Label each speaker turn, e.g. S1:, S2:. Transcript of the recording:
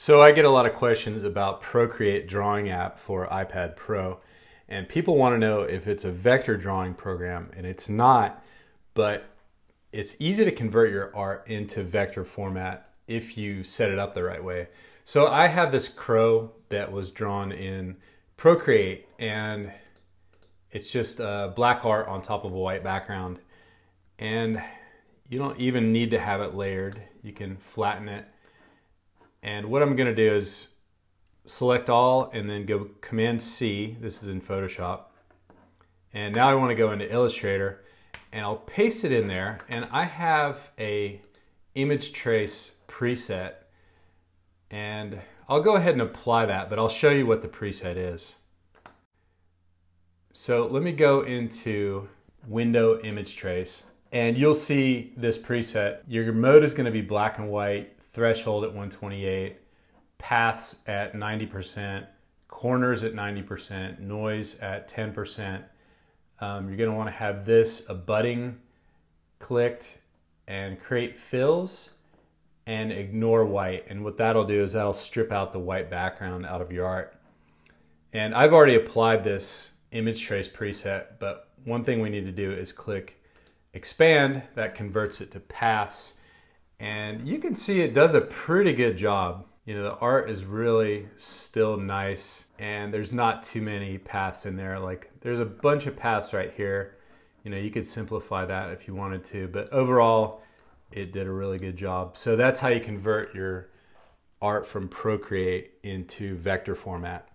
S1: So I get a lot of questions about Procreate drawing app for iPad Pro and people want to know if it's a vector drawing program and it's not, but it's easy to convert your art into vector format if you set it up the right way. So I have this crow that was drawn in Procreate and it's just a black art on top of a white background and you don't even need to have it layered. You can flatten it and what I'm gonna do is select all and then go Command C. This is in Photoshop. And now I wanna go into Illustrator and I'll paste it in there. And I have a image trace preset and I'll go ahead and apply that, but I'll show you what the preset is. So let me go into Window Image Trace and you'll see this preset. Your mode is gonna be black and white threshold at 128, paths at 90%, corners at 90%, noise at 10%. Um, you're going to want to have this abutting clicked and create fills and ignore white. And what that'll do is that'll strip out the white background out of your art. And I've already applied this image trace preset, but one thing we need to do is click expand, that converts it to paths and you can see it does a pretty good job. You know, the art is really still nice and there's not too many paths in there. Like there's a bunch of paths right here. You know, you could simplify that if you wanted to, but overall it did a really good job. So that's how you convert your art from Procreate into vector format.